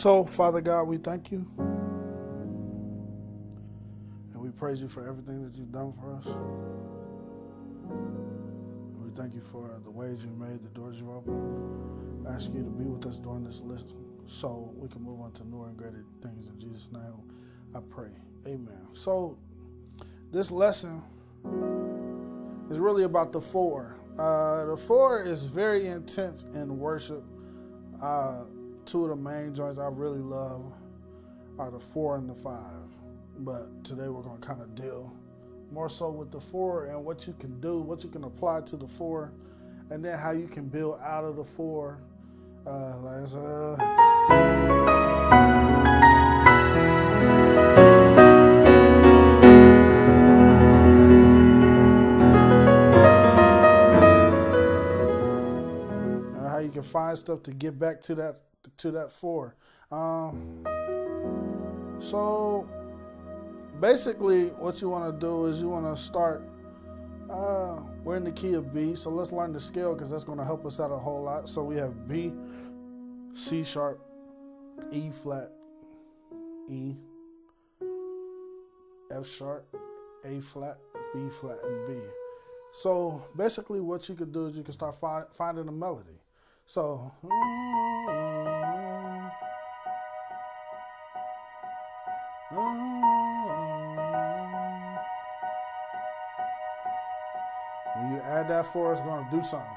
Father God, we thank you. And we praise you for everything that you've done for us. And We thank you for the ways you made, the doors you've opened. I ask you to be with us during this list so we can move on to newer and greater things in Jesus' name. I pray. Amen. So, this lesson is really about the four. Uh, the four is very intense in worship. Uh, two of the main joints I really love are the four and the five. But today we're going to kind of deal more so with the four and what you can do, what you can apply to the four, and then how you can build out of the four. Uh, uh, how you can find stuff to get back to that to that four. Um, so basically, what you want to do is you want to start. Uh, we're in the key of B, so let's learn the scale because that's going to help us out a whole lot. So we have B, C sharp, E flat, E, F sharp, A flat, B flat, and B. So basically, what you could do is you can start find, finding a melody. So. Oh. When you add that four, it's going to do something.